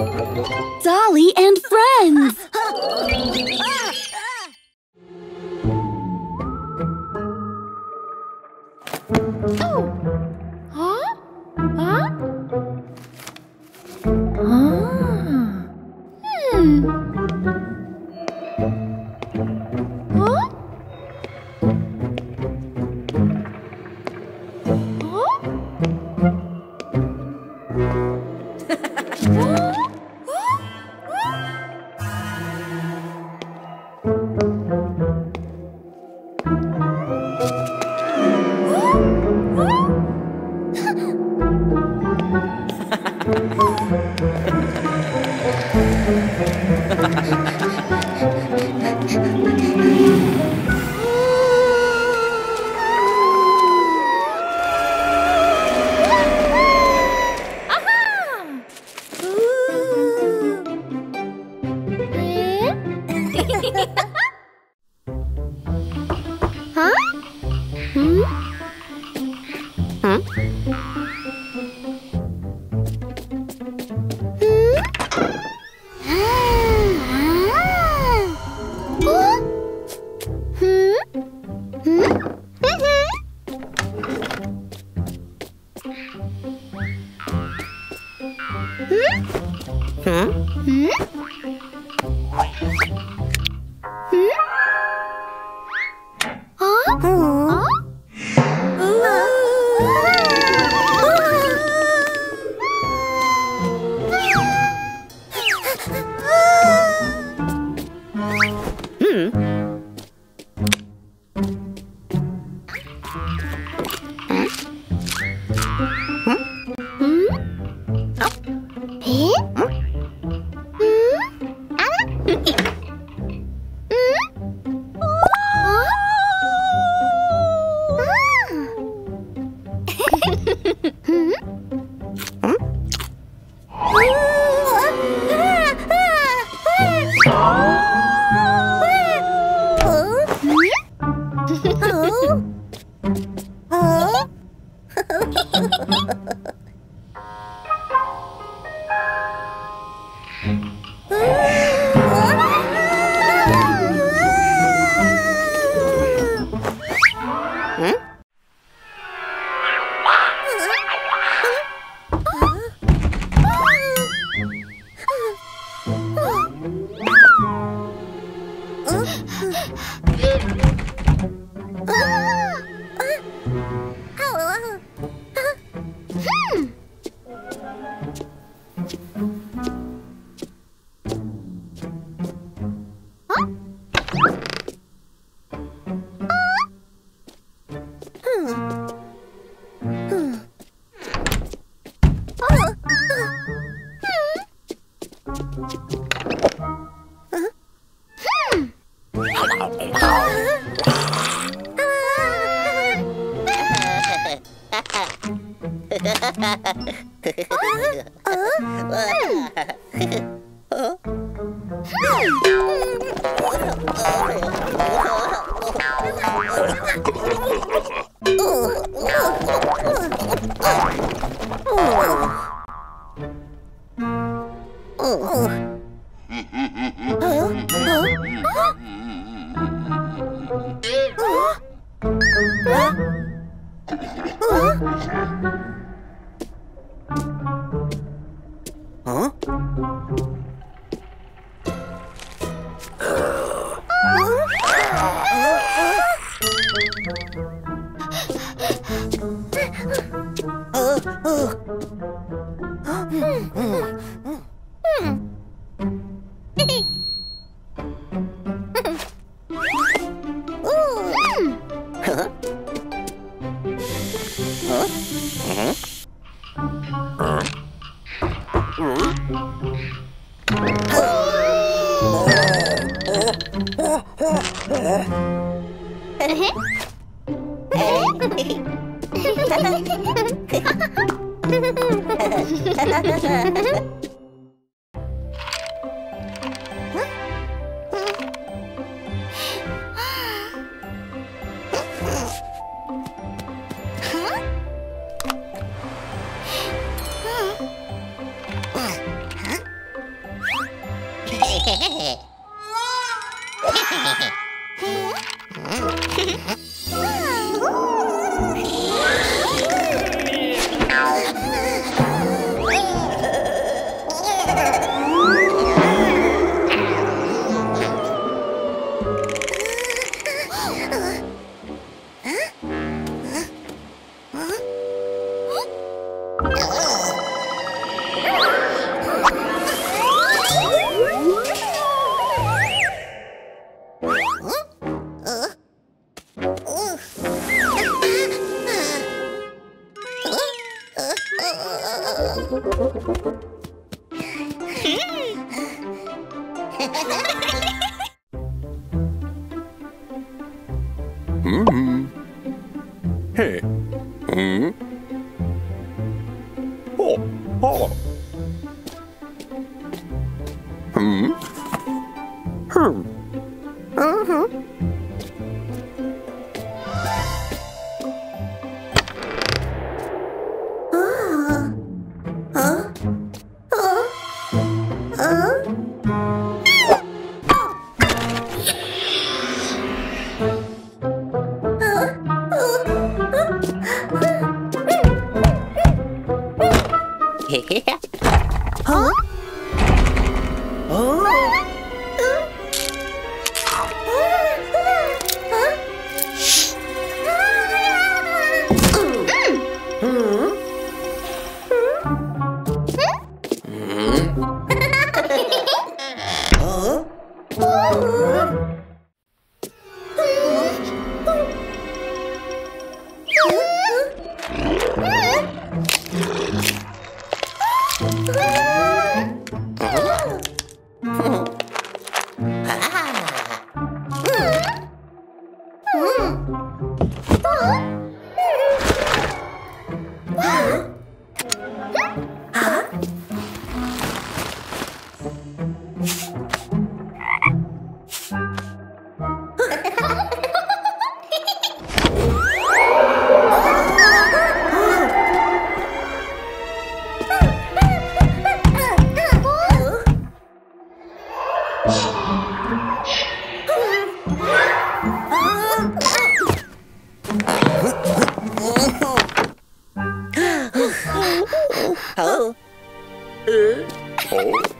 Dolly and friends! Ha ha ha ha! Mm-hmm. Hmm. Hey. huh? Oh. Oh.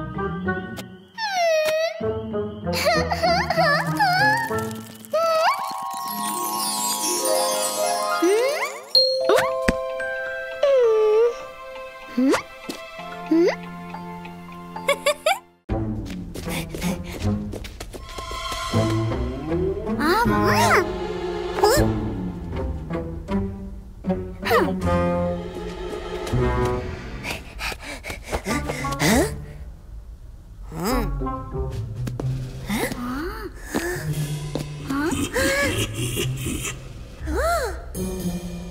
うん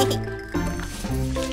あまあ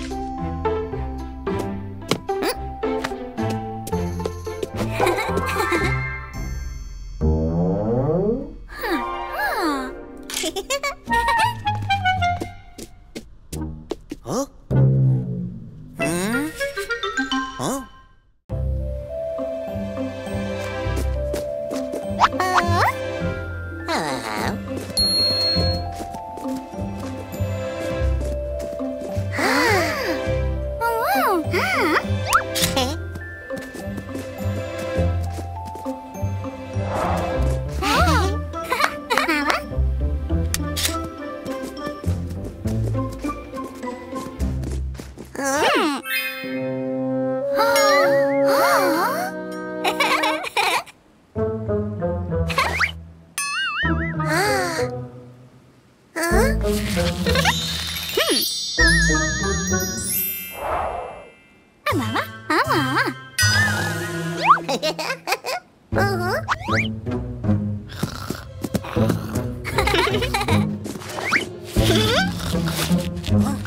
Come on.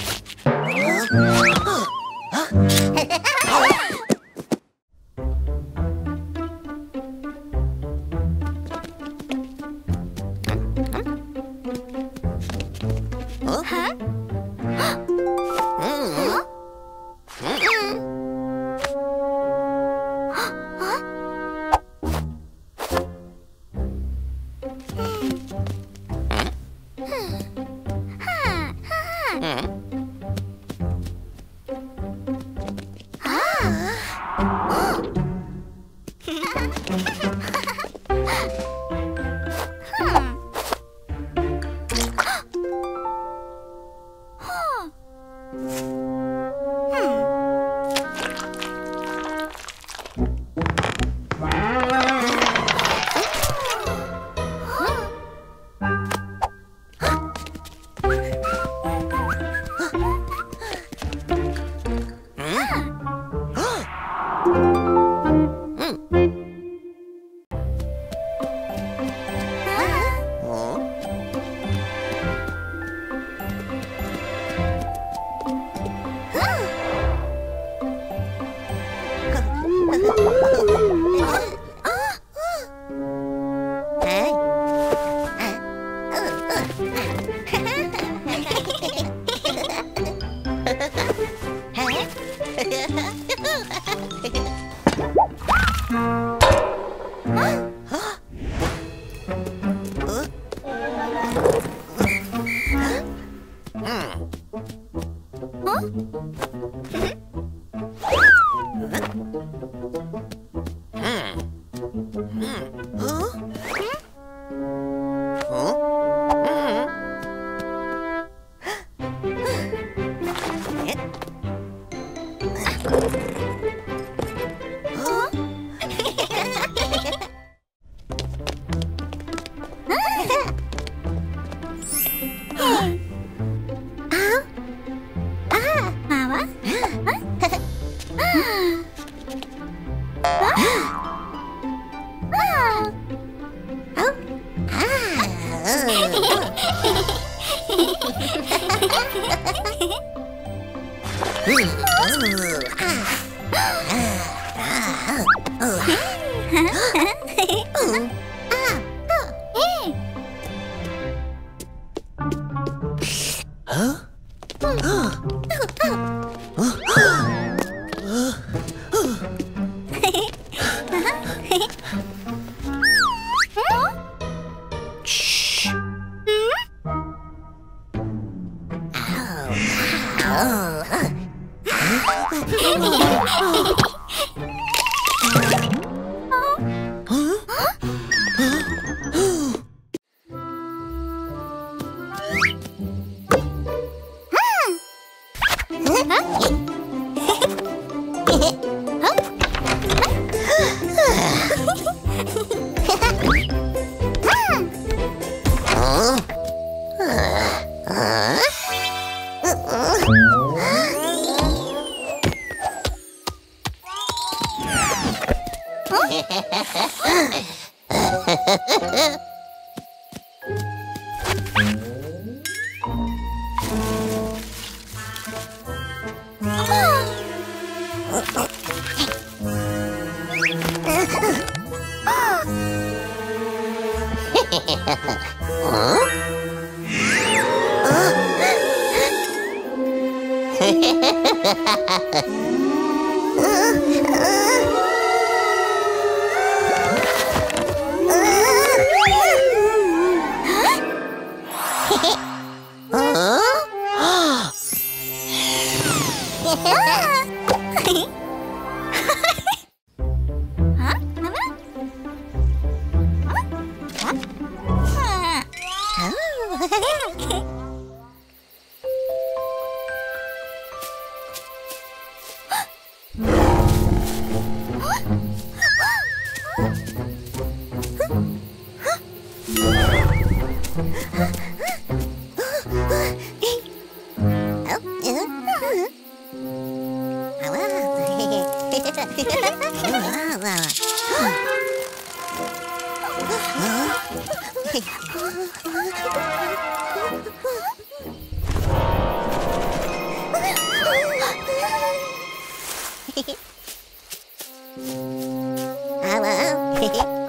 嗯嗯嘿嘿嘿嘿嘿嘿嘿嘿 Hehehe